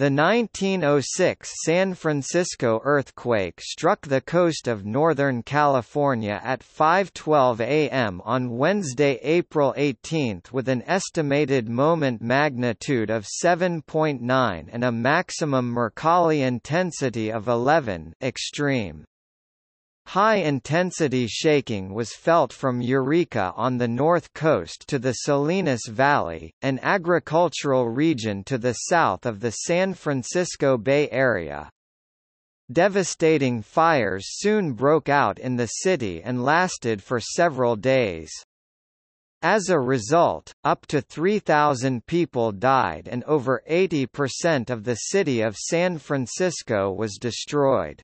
The 1906 San Francisco earthquake struck the coast of Northern California at 5.12 am on Wednesday, April 18 with an estimated moment magnitude of 7.9 and a maximum Mercalli intensity of 11 extreme. High-intensity shaking was felt from Eureka on the north coast to the Salinas Valley, an agricultural region to the south of the San Francisco Bay Area. Devastating fires soon broke out in the city and lasted for several days. As a result, up to 3,000 people died and over 80% of the city of San Francisco was destroyed.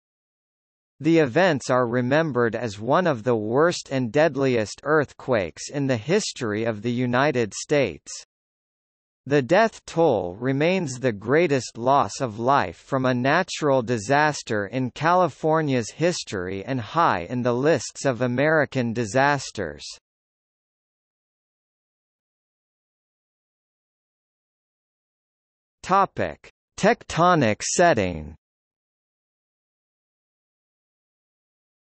The events are remembered as one of the worst and deadliest earthquakes in the history of the United States. The death toll remains the greatest loss of life from a natural disaster in California's history and high in the lists of American disasters. Tectonic setting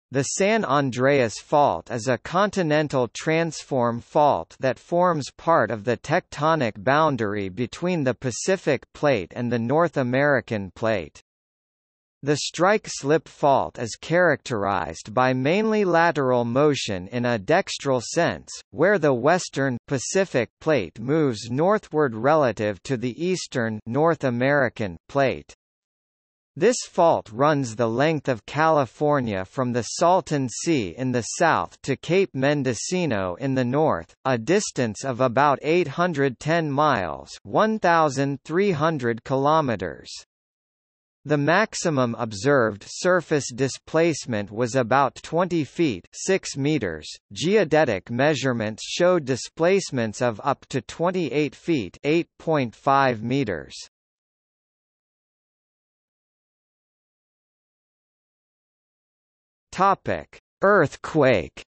The San Andreas Fault is a continental transform fault that forms part of the tectonic boundary between the Pacific Plate and the North American Plate. The strike-slip fault is characterized by mainly lateral motion in a dextral sense, where the western Pacific Plate moves northward relative to the eastern North American Plate. This fault runs the length of California from the Salton Sea in the south to Cape Mendocino in the north, a distance of about 810 miles 1,300 kilometers. The maximum observed surface displacement was about 20 feet 6 meters. Geodetic measurements showed displacements of up to 28 feet 8.5 meters. Topic: Earthquake.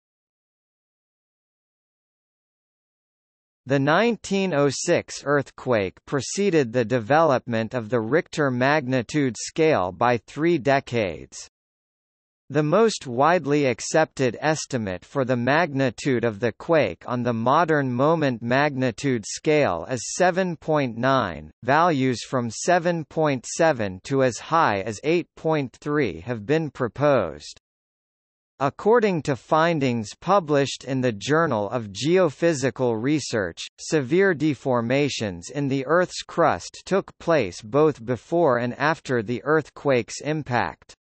The 1906 earthquake preceded the development of the Richter magnitude scale by three decades. The most widely accepted estimate for the magnitude of the quake on the modern moment magnitude scale is 7.9. Values from 7.7 to as high as 8.3 have been proposed. According to findings published in the Journal of Geophysical Research, severe deformations in the Earth's crust took place both before and after the earthquake's impact.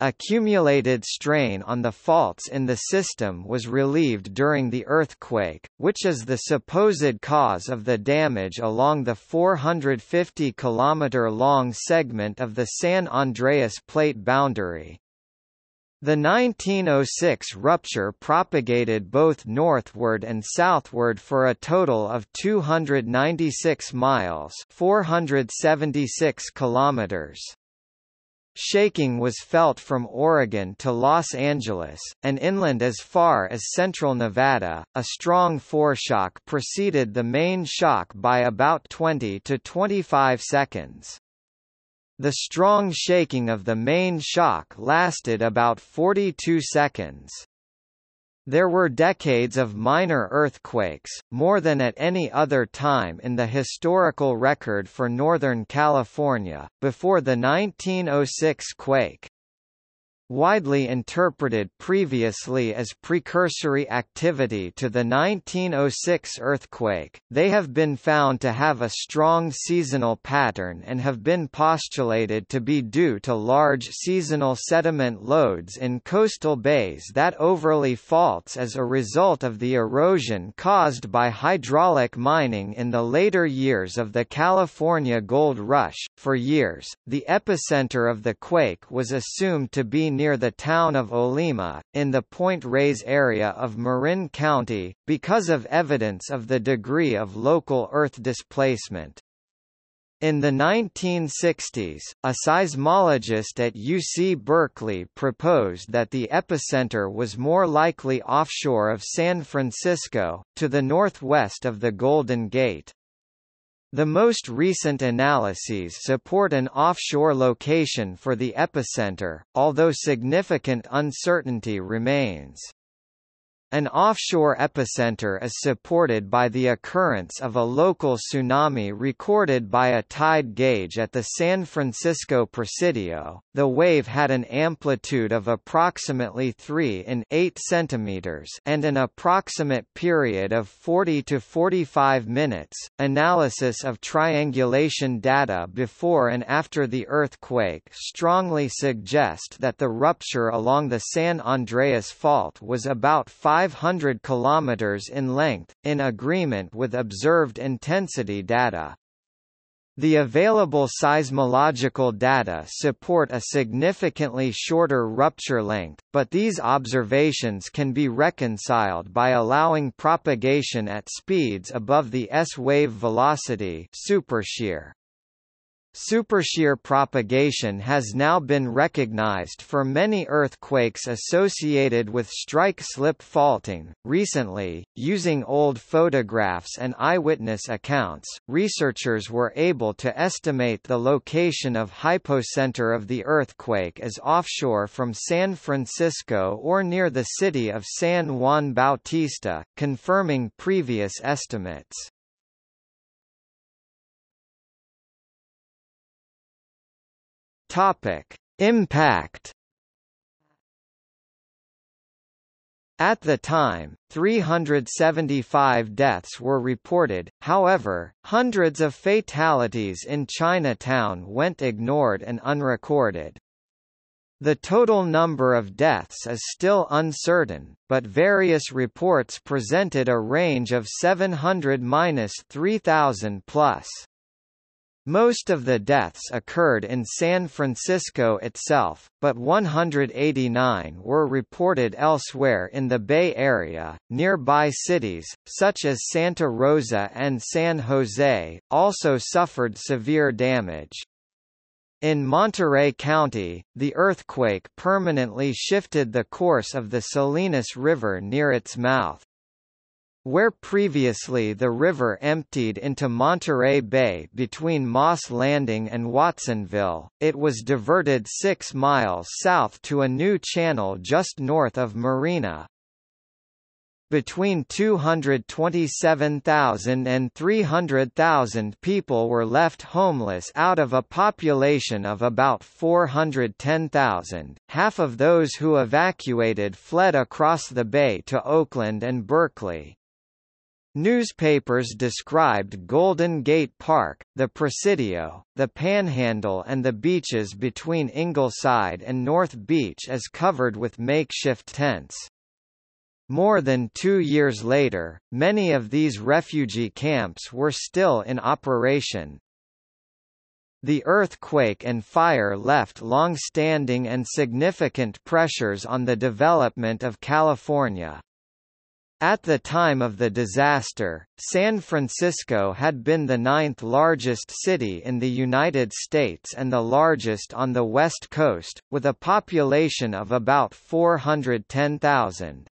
Accumulated strain on the faults in the system was relieved during the earthquake, which is the supposed cause of the damage along the 450 km long segment of the San Andreas Plate boundary. The 1906 rupture propagated both northward and southward for a total of 296 miles 476 kilometers. Shaking was felt from Oregon to Los Angeles, and inland as far as central Nevada. A strong foreshock preceded the main shock by about 20 to 25 seconds. The strong shaking of the main shock lasted about 42 seconds. There were decades of minor earthquakes, more than at any other time in the historical record for Northern California, before the 1906 quake. Widely interpreted previously as precursory activity to the 1906 earthquake, they have been found to have a strong seasonal pattern and have been postulated to be due to large seasonal sediment loads in coastal bays that overlay faults as a result of the erosion caused by hydraulic mining in the later years of the California Gold Rush. For years, the epicenter of the quake was assumed to be near the town of Olema, in the Point Reyes area of Marin County, because of evidence of the degree of local Earth displacement. In the 1960s, a seismologist at UC Berkeley proposed that the epicenter was more likely offshore of San Francisco, to the northwest of the Golden Gate. The most recent analyses support an offshore location for the epicenter, although significant uncertainty remains. An offshore epicenter is supported by the occurrence of a local tsunami recorded by a tide gauge at the San Francisco Presidio. The wave had an amplitude of approximately 3 in 8 centimeters and an approximate period of 40 to 45 minutes. Analysis of triangulation data before and after the earthquake strongly suggest that the rupture along the San Andreas Fault was about 5 500 km in length, in agreement with observed intensity data. The available seismological data support a significantly shorter rupture length, but these observations can be reconciled by allowing propagation at speeds above the S-wave velocity supershear. Supershear propagation has now been recognized for many earthquakes associated with strike-slip faulting. Recently, using old photographs and eyewitness accounts, researchers were able to estimate the location of hypocenter of the earthquake as offshore from San Francisco or near the city of San Juan Bautista, confirming previous estimates. Topic: Impact At the time, 375 deaths were reported, however, hundreds of fatalities in Chinatown went ignored and unrecorded. The total number of deaths is still uncertain, but various reports presented a range of 700–3000 plus. Most of the deaths occurred in San Francisco itself, but 189 were reported elsewhere in the Bay Area. Nearby cities, such as Santa Rosa and San Jose, also suffered severe damage. In Monterey County, the earthquake permanently shifted the course of the Salinas River near its mouth. Where previously the river emptied into Monterey Bay between Moss Landing and Watsonville, it was diverted 6 miles south to a new channel just north of Marina. Between 227,000 and 300,000 people were left homeless out of a population of about 410,000. Half of those who evacuated fled across the bay to Oakland and Berkeley. Newspapers described Golden Gate Park, the Presidio, the Panhandle and the beaches between Ingleside and North Beach as covered with makeshift tents. More than two years later, many of these refugee camps were still in operation. The earthquake and fire left long-standing and significant pressures on the development of California. At the time of the disaster, San Francisco had been the ninth largest city in the United States and the largest on the West Coast, with a population of about 410,000.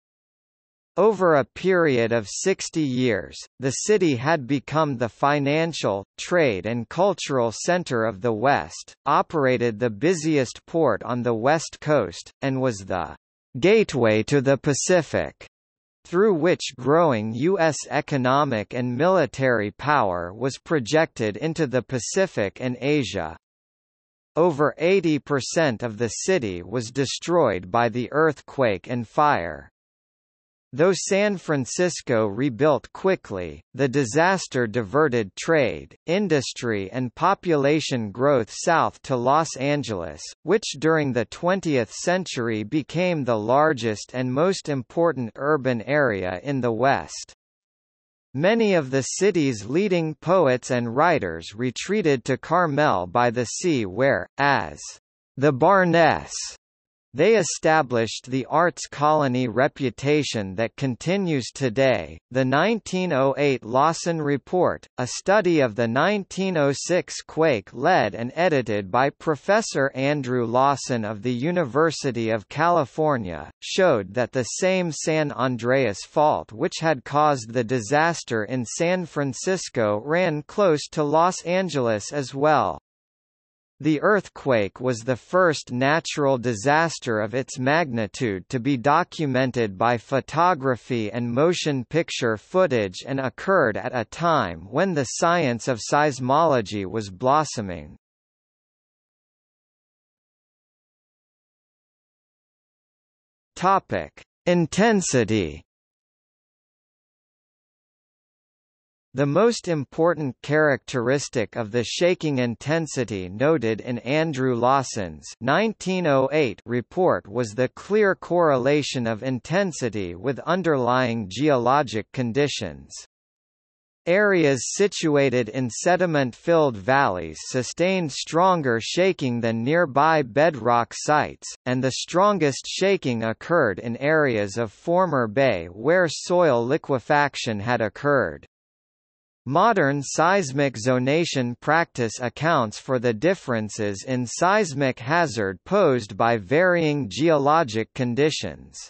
Over a period of 60 years, the city had become the financial, trade and cultural center of the West, operated the busiest port on the West Coast, and was the gateway to the Pacific through which growing U.S. economic and military power was projected into the Pacific and Asia. Over 80% of the city was destroyed by the earthquake and fire. Though San Francisco rebuilt quickly, the disaster diverted trade, industry and population growth south to Los Angeles, which during the 20th century became the largest and most important urban area in the West. Many of the city's leading poets and writers retreated to Carmel by the sea where, as the Barness they established the arts colony reputation that continues today. The 1908 Lawson Report, a study of the 1906 quake led and edited by Professor Andrew Lawson of the University of California, showed that the same San Andreas fault which had caused the disaster in San Francisco ran close to Los Angeles as well. The earthquake was the first natural disaster of its magnitude to be documented by photography and motion picture footage and occurred at a time when the science of seismology was blossoming. Topic: Intensity The most important characteristic of the shaking intensity noted in Andrew Lawson's 1908 report was the clear correlation of intensity with underlying geologic conditions. Areas situated in sediment-filled valleys sustained stronger shaking than nearby bedrock sites, and the strongest shaking occurred in areas of former bay where soil liquefaction had occurred. Modern seismic zonation practice accounts for the differences in seismic hazard posed by varying geologic conditions.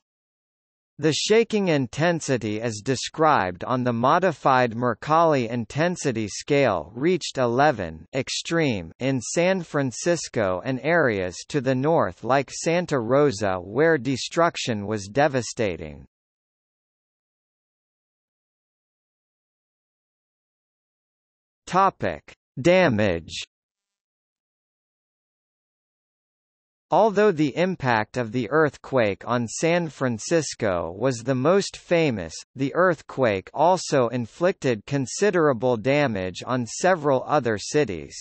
The shaking intensity as described on the modified Mercalli intensity scale reached 11 extreme in San Francisco and areas to the north like Santa Rosa where destruction was devastating. Topic: Damage. Although the impact of the earthquake on San Francisco was the most famous, the earthquake also inflicted considerable damage on several other cities.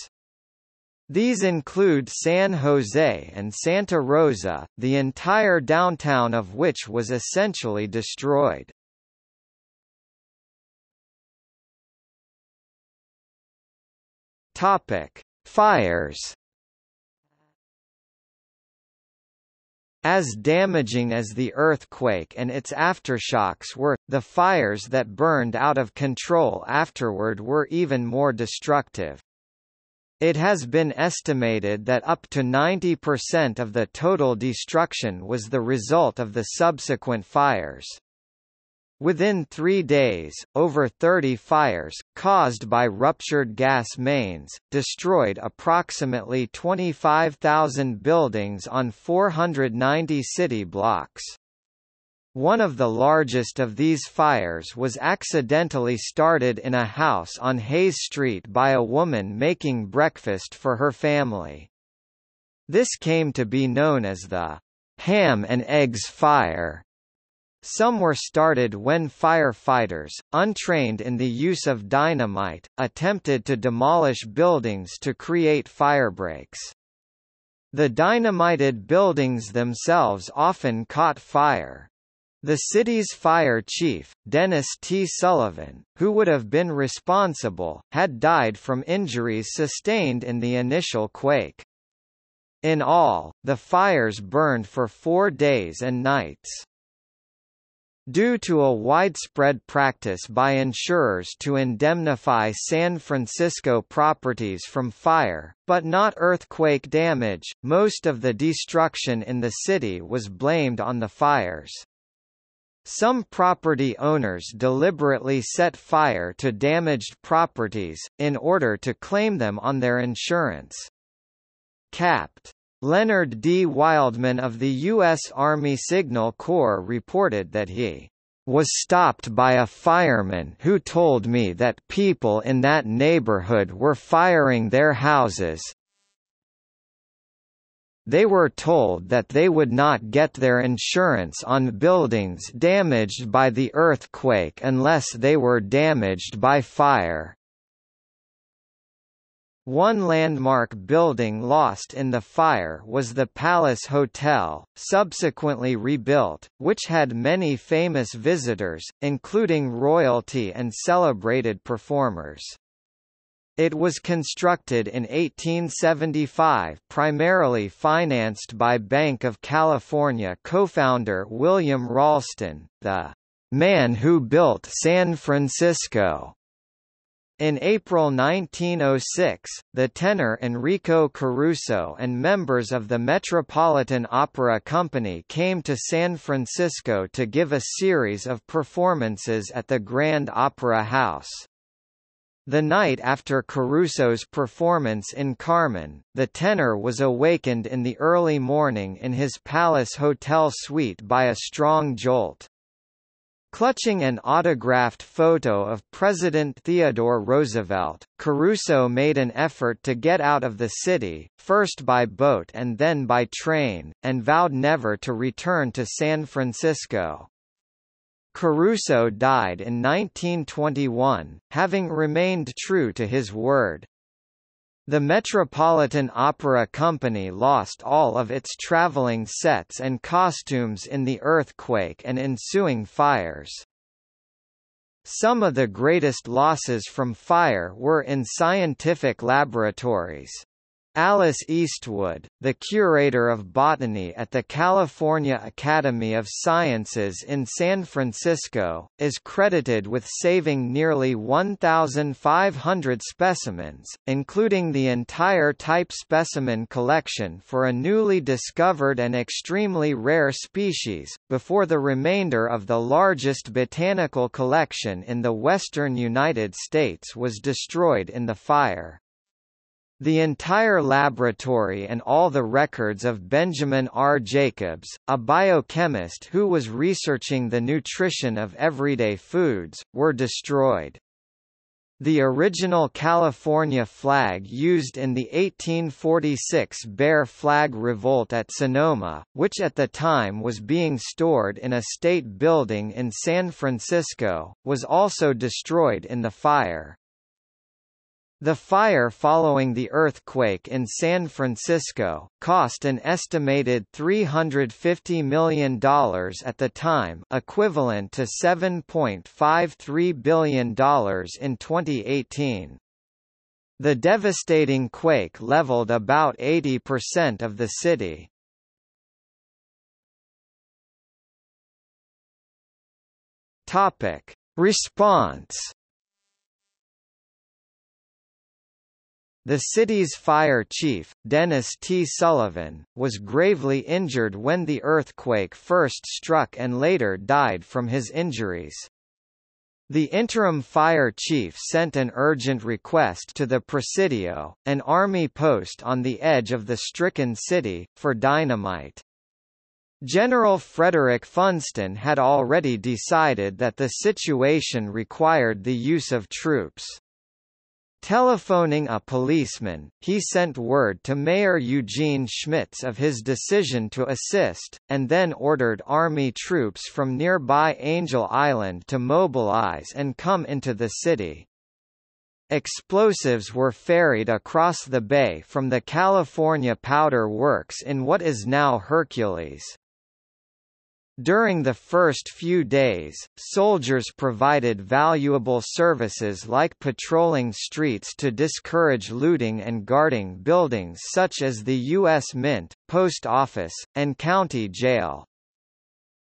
These include San Jose and Santa Rosa, the entire downtown of which was essentially destroyed. Topic: Fires. As damaging as the earthquake and its aftershocks were, the fires that burned out of control afterward were even more destructive. It has been estimated that up to 90% of the total destruction was the result of the subsequent fires. Within three days, over 30 fires, caused by ruptured gas mains, destroyed approximately 25,000 buildings on 490 city blocks. One of the largest of these fires was accidentally started in a house on Hayes Street by a woman making breakfast for her family. This came to be known as the ham and eggs fire. Some were started when firefighters, untrained in the use of dynamite, attempted to demolish buildings to create firebreaks. The dynamited buildings themselves often caught fire. The city's fire chief, Dennis T. Sullivan, who would have been responsible, had died from injuries sustained in the initial quake. In all, the fires burned for four days and nights. Due to a widespread practice by insurers to indemnify San Francisco properties from fire, but not earthquake damage, most of the destruction in the city was blamed on the fires. Some property owners deliberately set fire to damaged properties, in order to claim them on their insurance. Capt. Leonard D. Wildman of the U.S. Army Signal Corps reported that he was stopped by a fireman who told me that people in that neighborhood were firing their houses. They were told that they would not get their insurance on buildings damaged by the earthquake unless they were damaged by fire. One landmark building lost in the fire was the Palace Hotel, subsequently rebuilt, which had many famous visitors, including royalty and celebrated performers. It was constructed in 1875 primarily financed by Bank of California co-founder William Ralston, the man who built San Francisco. In April 1906, the tenor Enrico Caruso and members of the Metropolitan Opera Company came to San Francisco to give a series of performances at the Grand Opera House. The night after Caruso's performance in Carmen, the tenor was awakened in the early morning in his Palace Hotel suite by a strong jolt. Clutching an autographed photo of President Theodore Roosevelt, Caruso made an effort to get out of the city, first by boat and then by train, and vowed never to return to San Francisco. Caruso died in 1921, having remained true to his word. The Metropolitan Opera Company lost all of its traveling sets and costumes in the earthquake and ensuing fires. Some of the greatest losses from fire were in scientific laboratories. Alice Eastwood, the curator of botany at the California Academy of Sciences in San Francisco, is credited with saving nearly 1,500 specimens, including the entire type specimen collection for a newly discovered and extremely rare species, before the remainder of the largest botanical collection in the western United States was destroyed in the fire. The entire laboratory and all the records of Benjamin R. Jacobs, a biochemist who was researching the nutrition of everyday foods, were destroyed. The original California flag used in the 1846 Bear Flag Revolt at Sonoma, which at the time was being stored in a state building in San Francisco, was also destroyed in the fire. The fire following the earthquake in San Francisco, cost an estimated $350 million at the time equivalent to $7.53 billion in 2018. The devastating quake leveled about 80% of the city. Response The city's fire chief, Dennis T. Sullivan, was gravely injured when the earthquake first struck and later died from his injuries. The interim fire chief sent an urgent request to the Presidio, an army post on the edge of the stricken city, for dynamite. General Frederick Funston had already decided that the situation required the use of troops. Telephoning a policeman, he sent word to Mayor Eugene Schmitz of his decision to assist, and then ordered Army troops from nearby Angel Island to mobilize and come into the city. Explosives were ferried across the bay from the California Powder Works in what is now Hercules. During the first few days, soldiers provided valuable services like patrolling streets to discourage looting and guarding buildings such as the U.S. Mint, Post Office, and County Jail.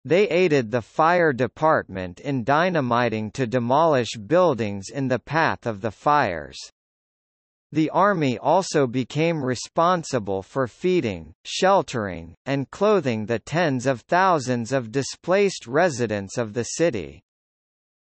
They aided the fire department in dynamiting to demolish buildings in the path of the fires. The Army also became responsible for feeding, sheltering, and clothing the tens of thousands of displaced residents of the city.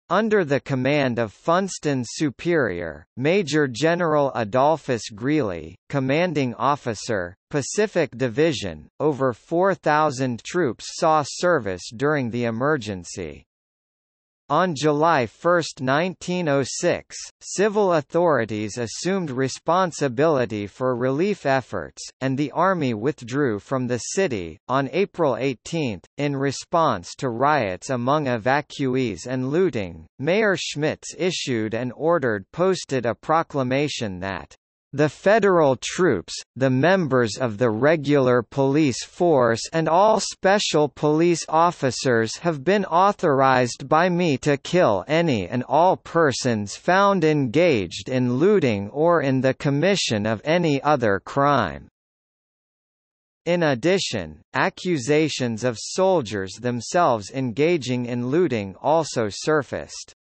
Under the command of Funston's superior, Major General Adolphus Greely, commanding officer, Pacific Division, over 4,000 troops saw service during the emergency. On July 1, 1906, civil authorities assumed responsibility for relief efforts, and the army withdrew from the city. On April 18, in response to riots among evacuees and looting, Mayor Schmitz issued and ordered posted a proclamation that The federal troops, the members of the regular police force and all special police officers have been authorized by me to kill any and all persons found engaged in looting or in the commission of any other crime. In addition, accusations of soldiers themselves engaging in looting also surfaced.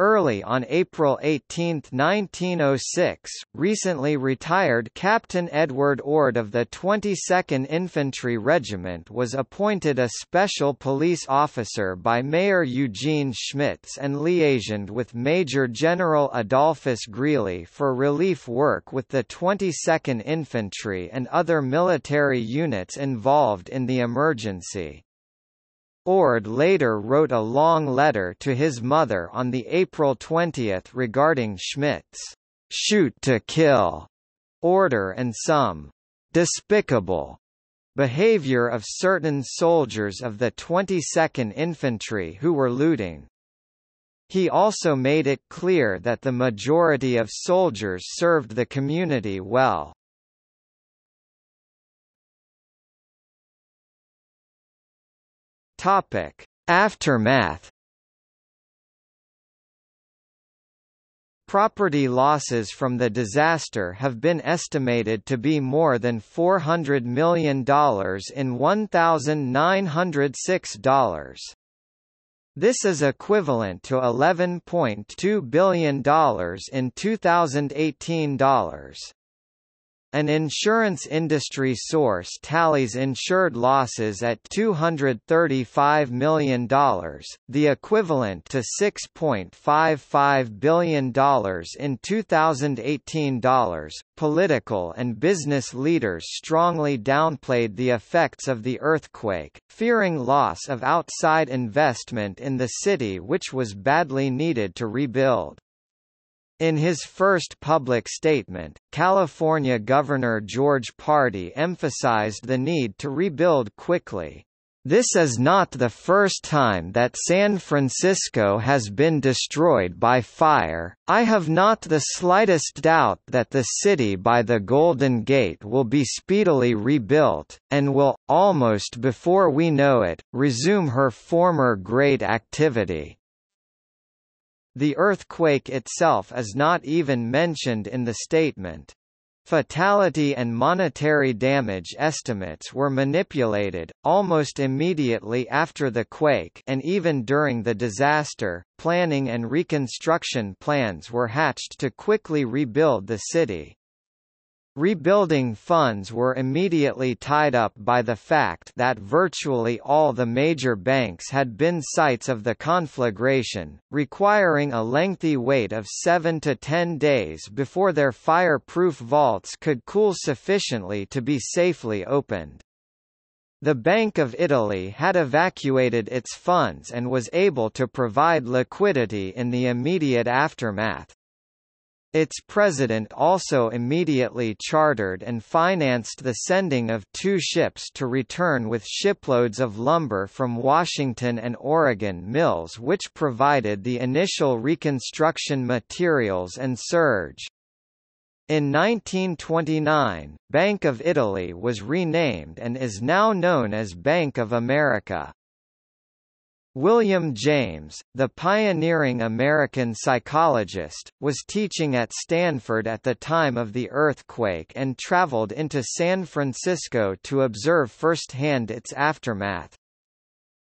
Early on April 18, 1906, recently retired Captain Edward Ord of the 22nd Infantry Regiment was appointed a special police officer by Mayor Eugene Schmitz and liaisoned with Major General Adolphus Greely for relief work with the 22nd Infantry and other military units involved in the emergency. Ord later wrote a long letter to his mother on the April 20 regarding Schmitz's shoot to kill order and some despicable behavior of certain soldiers of the 22nd Infantry who were looting. He also made it clear that the majority of soldiers served the community well. Topic: Aftermath. Property losses from the disaster have been estimated to be more than $400 million in $1,906. This is equivalent to $11.2 billion in 2018 dollars. An insurance industry source tallies insured losses at $235 million, the equivalent to $6.55 billion in 2018 dollars. Political and business leaders strongly downplayed the effects of the earthquake, fearing loss of outside investment in the city which was badly needed to rebuild. In his first public statement, California Governor George Pardee emphasized the need to rebuild quickly. This is not the first time that San Francisco has been destroyed by fire. I have not the slightest doubt that the city by the Golden Gate will be speedily rebuilt, and will, almost before we know it, resume her former great activity. The earthquake itself is not even mentioned in the statement. Fatality and monetary damage estimates were manipulated, almost immediately after the quake and even during the disaster, planning and reconstruction plans were hatched to quickly rebuild the city. Rebuilding funds were immediately tied up by the fact that virtually all the major banks had been sites of the conflagration, requiring a lengthy wait of 7 to 10 days before their fire-proof vaults could cool sufficiently to be safely opened. The Bank of Italy had evacuated its funds and was able to provide liquidity in the immediate aftermath. Its president also immediately chartered and financed the sending of two ships to return with shiploads of lumber from Washington and Oregon mills which provided the initial reconstruction materials and surge. In 1929, Bank of Italy was renamed and is now known as Bank of America. William James, the pioneering American psychologist, was teaching at Stanford at the time of the earthquake and traveled into San Francisco to observe firsthand its aftermath.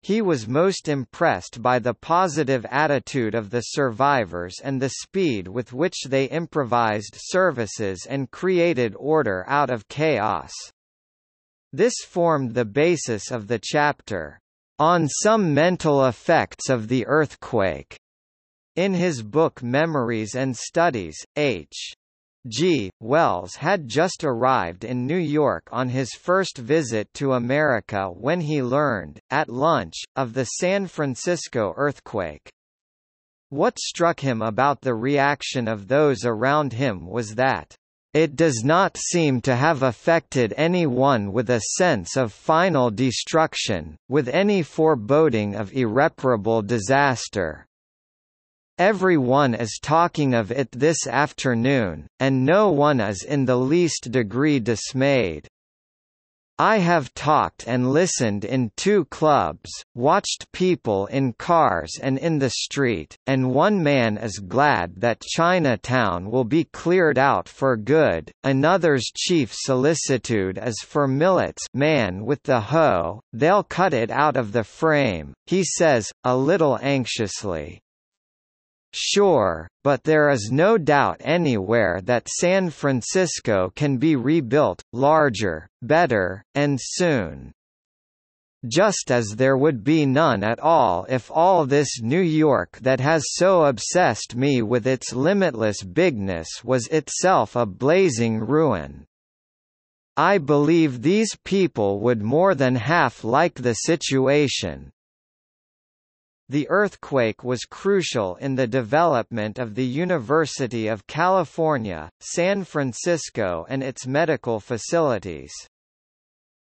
He was most impressed by the positive attitude of the survivors and the speed with which they improvised services and created order out of chaos. This formed the basis of the chapter, on some mental effects of the earthquake. In his book Memories and Studies, H. G. Wells had just arrived in New York on his first visit to America when he learned, at lunch, of the San Francisco earthquake. What struck him about the reaction of those around him was that it does not seem to have affected anyone with a sense of final destruction, with any foreboding of irreparable disaster. Every one is talking of it this afternoon, and no one is in the least degree dismayed. I have talked and listened in two clubs, watched people in cars and in the street, and one man is glad that Chinatown will be cleared out for good, another's chief solicitude is for Millet's man with the hoe, they'll cut it out of the frame, he says, a little anxiously. Sure, but there is no doubt anywhere that San Francisco can be rebuilt, larger, better, and soon. Just as there would be none at all if all this New York that has so obsessed me with its limitless bigness was itself a blazing ruin. I believe these people would more than half like the situation, the earthquake was crucial in the development of the University of California, San Francisco and its medical facilities.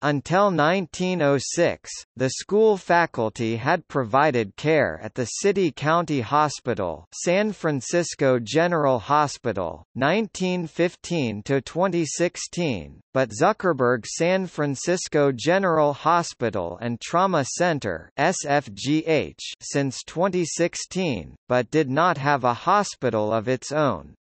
Until 1906, the school faculty had provided care at the City County Hospital San Francisco General Hospital, 1915 to 2016, but Zuckerberg San Francisco General Hospital and Trauma Center SFGH since 2016, but did not have a hospital of its own.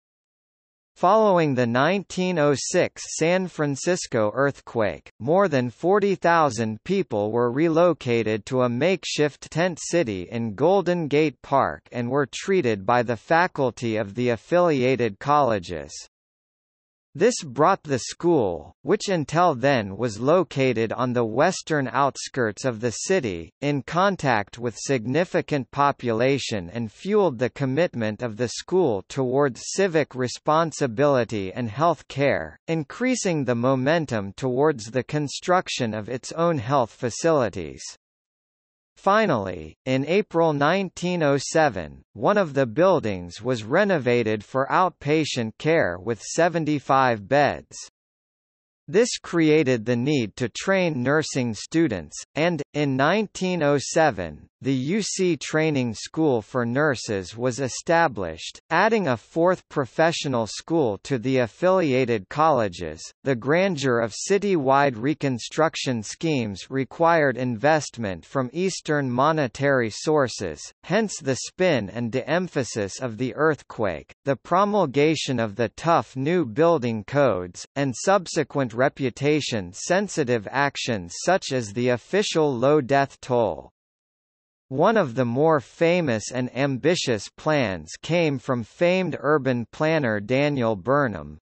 Following the 1906 San Francisco earthquake, more than 40,000 people were relocated to a makeshift tent city in Golden Gate Park and were treated by the faculty of the affiliated colleges. This brought the school, which until then was located on the western outskirts of the city, in contact with significant population and fueled the commitment of the school towards civic responsibility and health care, increasing the momentum towards the construction of its own health facilities. Finally, in April 1907, one of the buildings was renovated for outpatient care with 75 beds. This created the need to train nursing students, and, in 1907, the UC Training School for Nurses was established, adding a fourth professional school to the affiliated colleges. The grandeur of city-wide reconstruction schemes required investment from Eastern monetary sources, hence the spin and de-emphasis of the earthquake, the promulgation of the tough new building codes, and subsequent reputation-sensitive actions such as the official low death toll. One of the more famous and ambitious plans came from famed urban planner Daniel Burnham,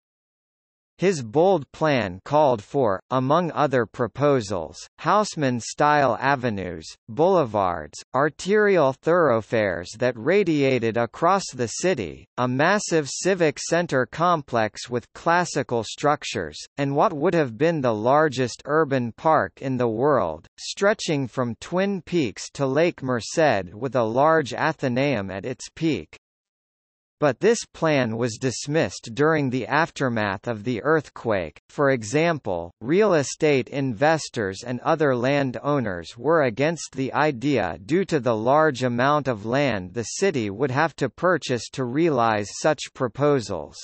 his bold plan called for, among other proposals, Haussmann-style avenues, boulevards, arterial thoroughfares that radiated across the city, a massive civic center complex with classical structures, and what would have been the largest urban park in the world, stretching from Twin Peaks to Lake Merced with a large Athenaeum at its peak. But this plan was dismissed during the aftermath of the earthquake. For example, real estate investors and other land owners were against the idea due to the large amount of land the city would have to purchase to realize such proposals.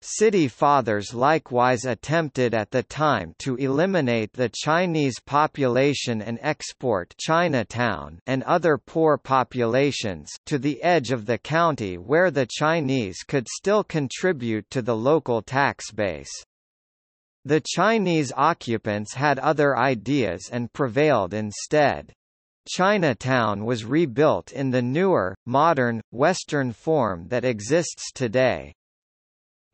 City fathers likewise attempted at the time to eliminate the Chinese population and export Chinatown and other poor populations to the edge of the county where the Chinese could still contribute to the local tax base. The Chinese occupants had other ideas and prevailed instead. Chinatown was rebuilt in the newer, modern, Western form that exists today.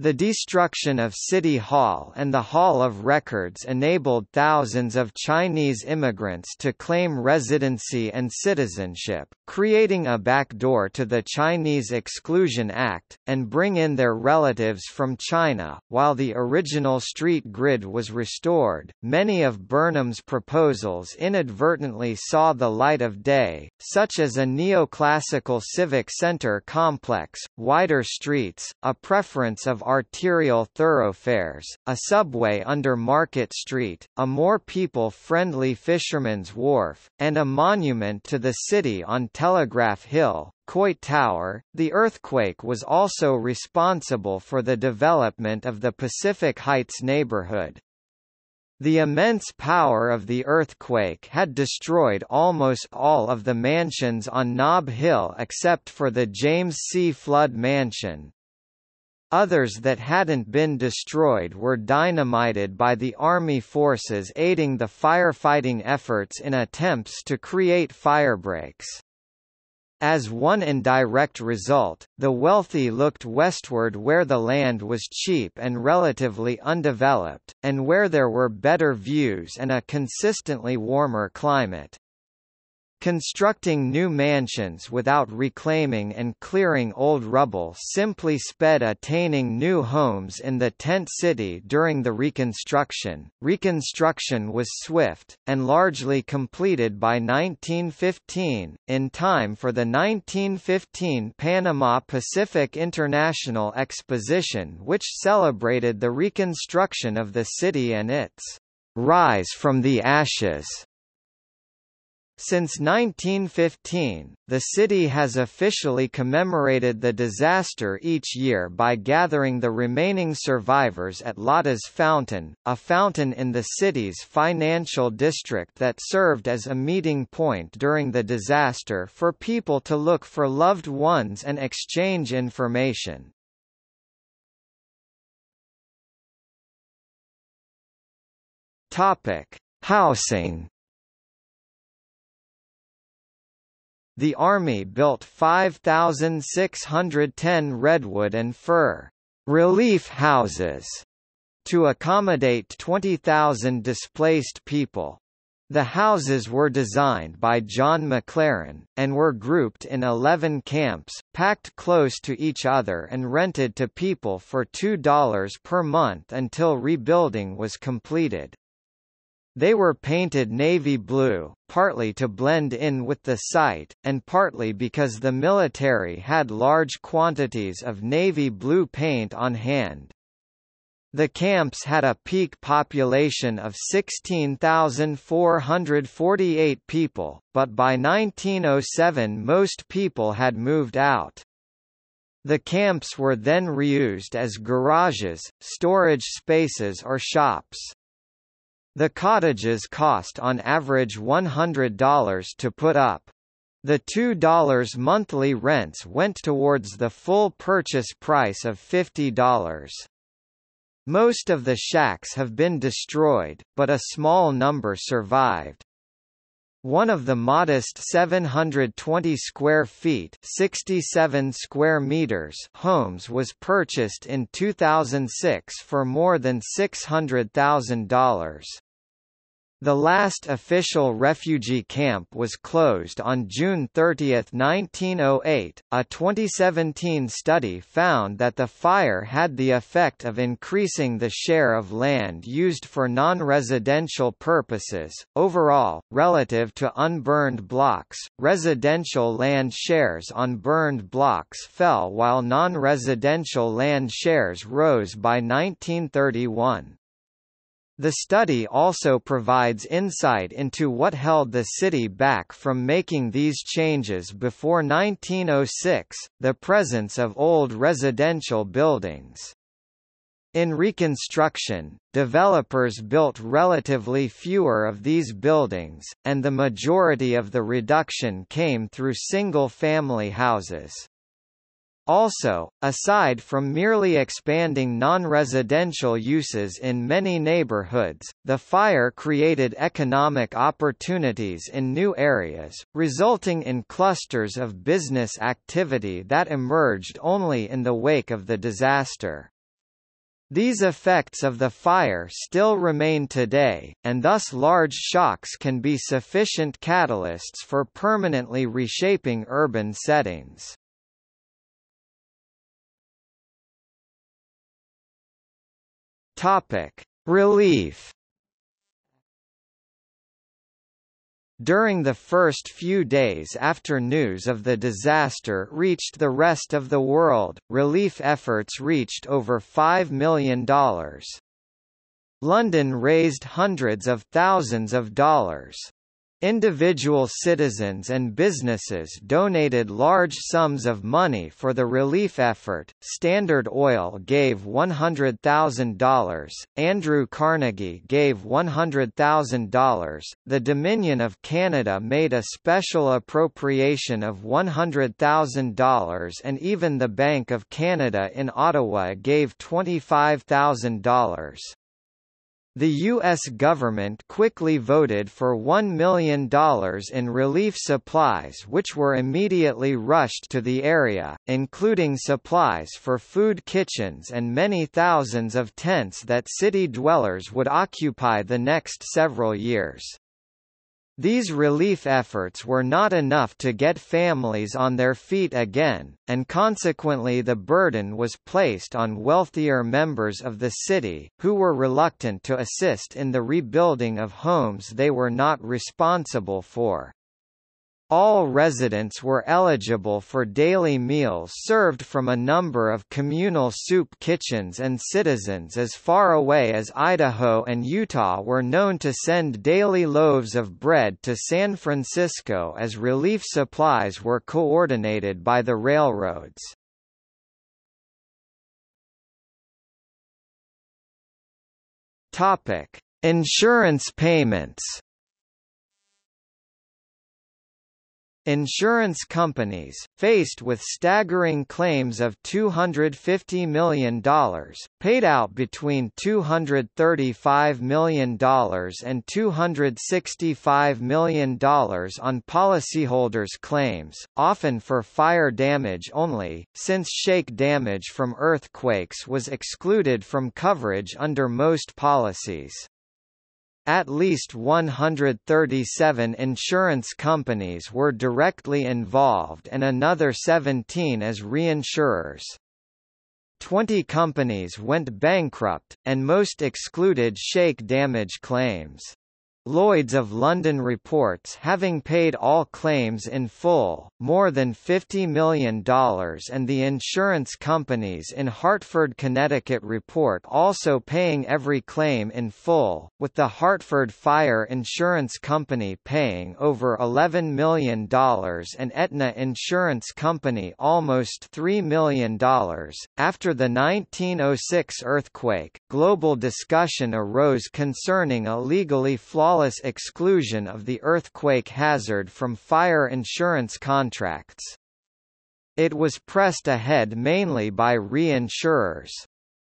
The destruction of City Hall and the Hall of Records enabled thousands of Chinese immigrants to claim residency and citizenship, creating a backdoor to the Chinese Exclusion Act, and bring in their relatives from China. While the original street grid was restored, many of Burnham's proposals inadvertently saw the light of day, such as a neoclassical civic center complex, wider streets, a preference of arterial thoroughfares, a subway under Market Street, a more people-friendly Fisherman's Wharf, and a monument to the city on Telegraph Hill. Coit Tower. The earthquake was also responsible for the development of the Pacific Heights neighborhood. The immense power of the earthquake had destroyed almost all of the mansions on Nob Hill except for the James C. Flood Mansion. Others that hadn't been destroyed were dynamited by the Army forces aiding the firefighting efforts in attempts to create firebreaks. As one indirect result, the wealthy looked westward where the land was cheap and relatively undeveloped, and where there were better views and a consistently warmer climate. Constructing new mansions without reclaiming and clearing old rubble simply sped attaining new homes in the tent city during the Reconstruction. Reconstruction was swift, and largely completed by 1915, in time for the 1915 Panama Pacific International Exposition which celebrated the reconstruction of the city and its rise from the ashes. Since 1915, the city has officially commemorated the disaster each year by gathering the remaining survivors at Lotta's Fountain, a fountain in the city's financial district that served as a meeting point during the disaster for people to look for loved ones and exchange information. Topic: Housing The Army built 5,610 redwood and fir relief houses to accommodate 20,000 displaced people. The houses were designed by John McLaren, and were grouped in 11 camps, packed close to each other and rented to people for $2 per month until rebuilding was completed. They were painted navy blue, partly to blend in with the site, and partly because the military had large quantities of navy blue paint on hand. The camps had a peak population of 16,448 people, but by 1907 most people had moved out. The camps were then reused as garages, storage spaces or shops. The cottages cost on average $100 to put up. The $2 monthly rents went towards the full purchase price of $50. Most of the shacks have been destroyed, but a small number survived. One of the modest 720 square feet 67 square meters homes was purchased in 2006 for more than $600,000. The last official refugee camp was closed on June 30, 1908. A 2017 study found that the fire had the effect of increasing the share of land used for non-residential purposes. Overall, relative to unburned blocks, residential land shares on burned blocks fell while non-residential land shares rose by 1931. The study also provides insight into what held the city back from making these changes before 1906, the presence of old residential buildings. In Reconstruction, developers built relatively fewer of these buildings, and the majority of the reduction came through single-family houses. Also, aside from merely expanding non-residential uses in many neighborhoods, the fire created economic opportunities in new areas, resulting in clusters of business activity that emerged only in the wake of the disaster. These effects of the fire still remain today, and thus large shocks can be sufficient catalysts for permanently reshaping urban settings. Topic: Relief. During the first few days after news of the disaster reached the rest of the world, relief efforts reached over $5 million. London raised hundreds of thousands of dollars. Individual citizens and businesses donated large sums of money for the relief effort. Standard Oil gave $100,000, Andrew Carnegie gave $100,000, the Dominion of Canada made a special appropriation of $100,000 and even the Bank of Canada in Ottawa gave $25,000. The U.S. government quickly voted for $1 million in relief supplies which were immediately rushed to the area, including supplies for food kitchens and many thousands of tents that city dwellers would occupy the next several years. These relief efforts were not enough to get families on their feet again, and consequently the burden was placed on wealthier members of the city, who were reluctant to assist in the rebuilding of homes they were not responsible for. All residents were eligible for daily meals served from a number of communal soup kitchens and citizens as far away as Idaho and Utah were known to send daily loaves of bread to San Francisco as relief supplies were coordinated by the railroads. Insurance payments Insurance companies, faced with staggering claims of $250 million, paid out between $235 million and $265 million on policyholders' claims, often for fire damage only, since shake damage from earthquakes was excluded from coverage under most policies. At least 137 insurance companies were directly involved and another 17 as reinsurers. 20 companies went bankrupt, and most excluded shake damage claims. Lloyd's of London reports having paid all claims in full, more than $50 million and the insurance companies in Hartford, Connecticut report also paying every claim in full, with the Hartford Fire Insurance Company paying over $11 million and Aetna Insurance Company almost $3 million. After the 1906 earthquake, global discussion arose concerning a legally flawed flawless exclusion of the earthquake hazard from fire insurance contracts. It was pressed ahead mainly by reinsurers.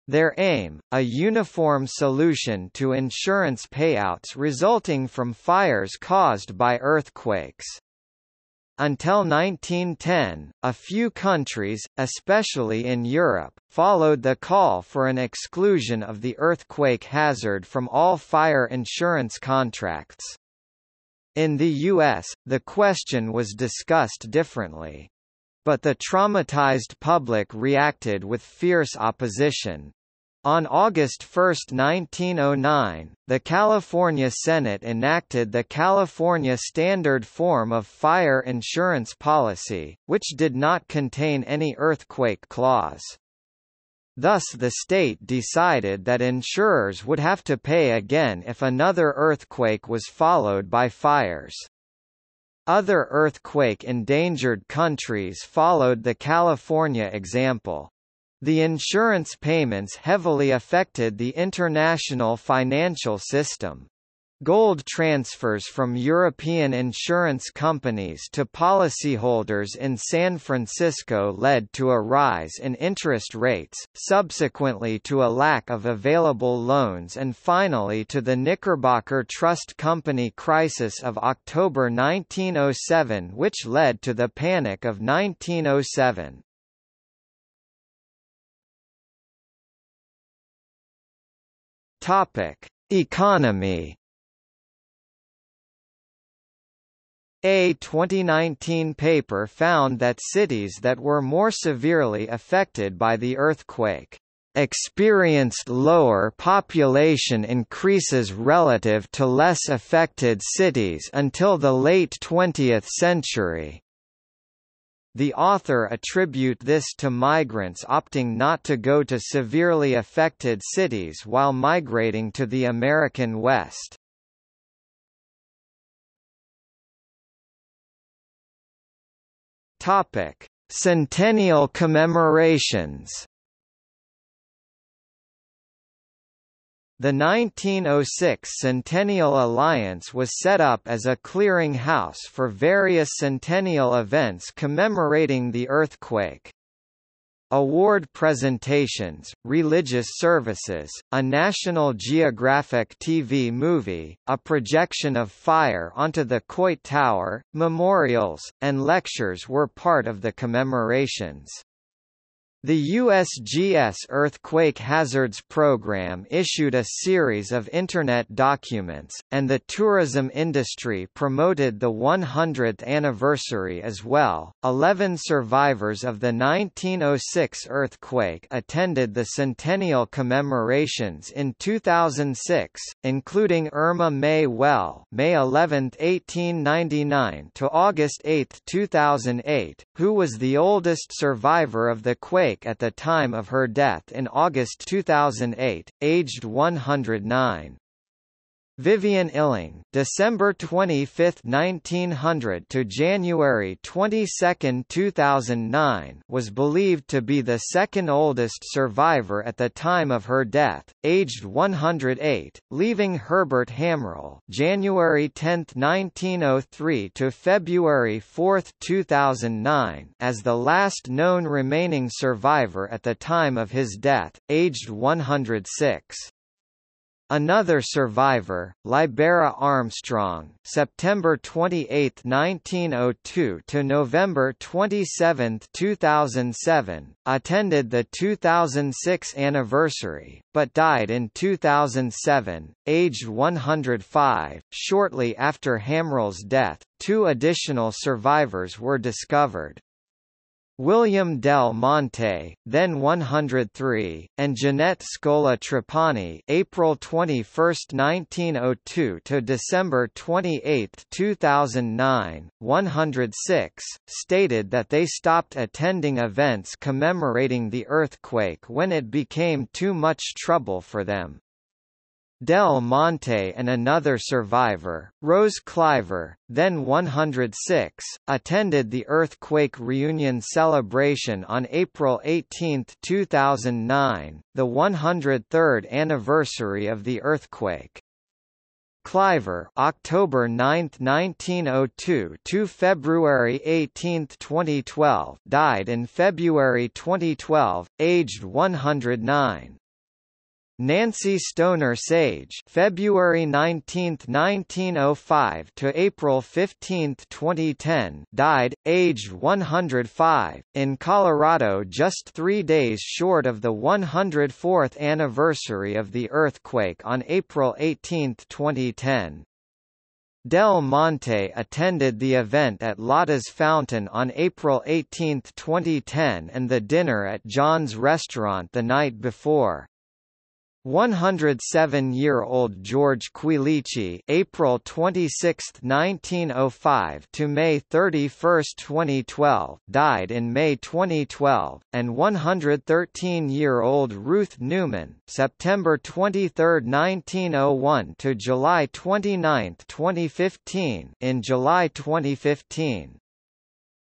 Their aim, a uniform solution to insurance payouts resulting from fires caused by earthquakes. Until 1910, a few countries, especially in Europe, followed the call for an exclusion of the earthquake hazard from all fire insurance contracts. In the U.S., the question was discussed differently. But the traumatized public reacted with fierce opposition. On August 1, 1909, the California Senate enacted the California Standard Form of Fire Insurance Policy, which did not contain any earthquake clause. Thus the state decided that insurers would have to pay again if another earthquake was followed by fires. Other earthquake-endangered countries followed the California example. The insurance payments heavily affected the international financial system. Gold transfers from European insurance companies to policyholders in San Francisco led to a rise in interest rates, subsequently to a lack of available loans and finally to the Knickerbocker Trust Company crisis of October 1907 which led to the Panic of 1907. Topic: Economy. A 2019 paper found that cities that were more severely affected by the earthquake experienced lower population increases relative to less affected cities until the late 20th century. The author attribute this to migrants opting not to go to severely affected cities while migrating to the American West. Topic: Centennial commemorations. The 1906 Centennial Alliance was set up as a clearinghouse for various centennial events commemorating the earthquake. Award presentations, religious services, a National Geographic TV movie, a projection of fire onto the Coit Tower, memorials, and lectures were part of the commemorations. The USGS Earthquake Hazards Program issued a series of Internet documents, and the tourism industry promoted the 100th anniversary as well. Eleven survivors of the 1906 earthquake attended the centennial commemorations in 2006, including Irma Mae Weule May 11, 1899 to August 8, 2008, who was the oldest survivor of the quake at the time of her death in August 2008, aged 109. Vivian Illing, December 25, 1900 to January 22, 2009, was believed to be the second oldest survivor at the time of her death, aged 108, leaving Herbert Hamrell, January 10, 1903 to February 4, 2009, as the last known remaining survivor at the time of his death, aged 106. Another survivor, Libera Armstrong, September 28, 1902 to November 27, 2007, attended the 2006 anniversary, but died in 2007, aged 105. Shortly after Hamrell's death, two additional survivors were discovered. William Del Monte, then 103, and Jeanette Scola Trapani April 21, 1902 to December 28, 2009, 106, stated that they stopped attending events commemorating the earthquake when it became too much trouble for them. Del Monte and another survivor, Rose Cliver, then 106, attended the earthquake reunion celebration on April 18, 2009, the 103rd anniversary of the earthquake. Cliver October 9, 1902 to February 18, 2012 died in February 2012, aged 109. Nancy Stoner Sage February 19, 1905 to April 15, 2010 died, aged 105, in Colorado just three days short of the 104th anniversary of the earthquake on April 18, 2010. Del Monte attended the event at Lotta's Fountain on April 18, 2010 and the dinner at John's Restaurant the night before. 107-year-old George Quilici (April 26, 1905 to May 31, 2012) died in May 2012, and 113-year-old Ruth Newman (September 23, 1901 to July 29, 2015) in July 2015.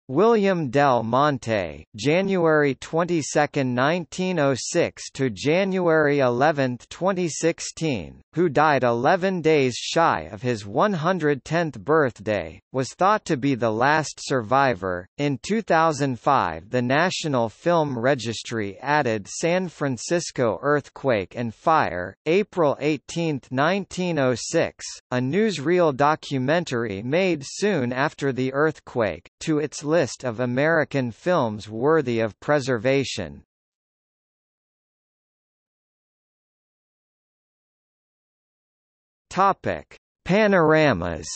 William Del Monte, January 22, 1906 to January 11, 2016, who died 11 days shy of his 110th birthday, was thought to be the last survivor. In 2005, the National Film Registry added San Francisco earthquake and fire, April 18, 1906, a newsreel documentary made soon after the earthquake, to its list list of American films worthy of preservation. Topic: Panoramas.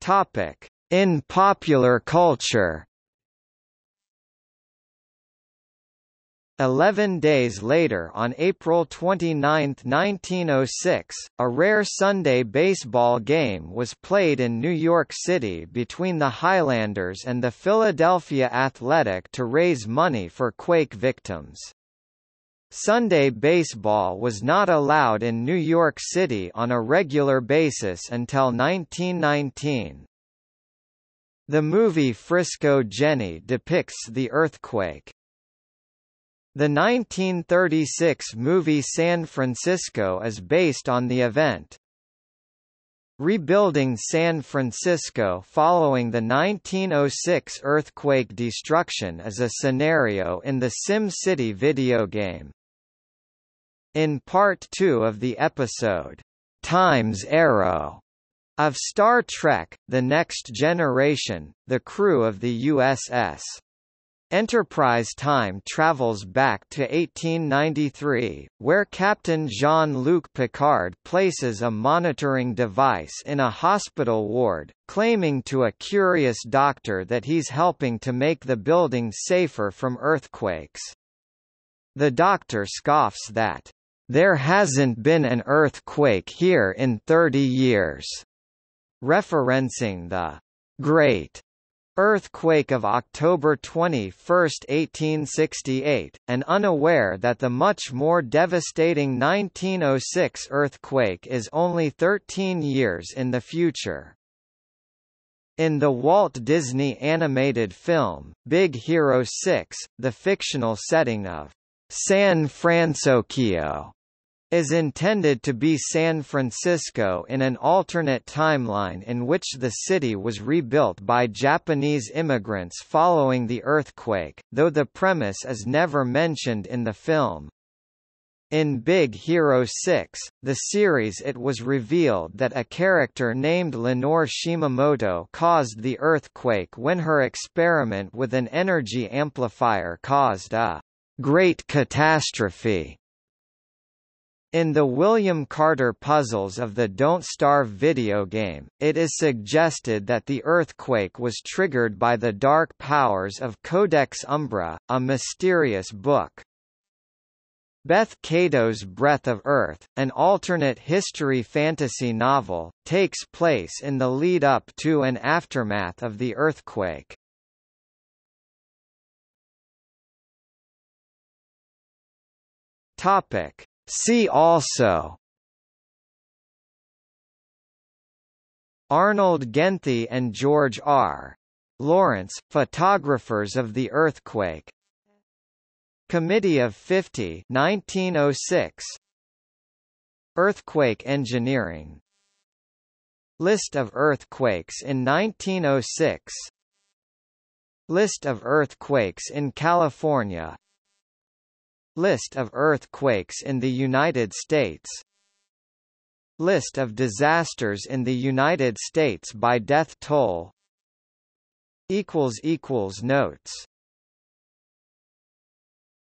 Topic: In popular culture. Eleven days later on April 29, 1906, a rare Sunday baseball game was played in New York City between the Highlanders and the Philadelphia Athletic to raise money for quake victims. Sunday baseball was not allowed in New York City on a regular basis until 1919. The movie Frisco Jenny depicts the earthquake. The 1936 movie San Francisco is based on the event. Rebuilding San Francisco following the 1906 earthquake destruction is a scenario in the SimCity video game. In Part 2 of the episode, Time's Arrow, of Star Trek, The Next Generation, the crew of the USS Enterprise time travels back to 1893, where Captain Jean-Luc Picard places a monitoring device in a hospital ward, claiming to a curious doctor that he's helping to make the building safer from earthquakes. The doctor scoffs that, "...there hasn't been an earthquake here in 30 years," referencing the "...great." Earthquake of October 21, 1868, and unaware that the much more devastating 1906 earthquake is only 13 years in the future. In the Walt Disney animated film, Big Hero 6, the fictional setting of San Francisco is intended to be San Francisco in an alternate timeline in which the city was rebuilt by Japanese immigrants following the earthquake, though the premise is never mentioned in the film. In Big Hero 6, the series it was revealed that a character named Lenore Shimamoto caused the earthquake when her experiment with an energy amplifier caused a great catastrophe in the William Carter puzzles of the Don't Starve video game, it is suggested that the earthquake was triggered by the dark powers of Codex Umbra, a mysterious book. Beth Cato's Breath of Earth, an alternate history fantasy novel, takes place in the lead-up to and aftermath of the earthquake. Topic See also. Arnold Genthe and George R. Lawrence, photographers of the earthquake. Committee of 50 1906 Earthquake engineering. List of earthquakes in 1906 List of earthquakes in California List of earthquakes in the United States. List of disasters in the United States by death toll. Notes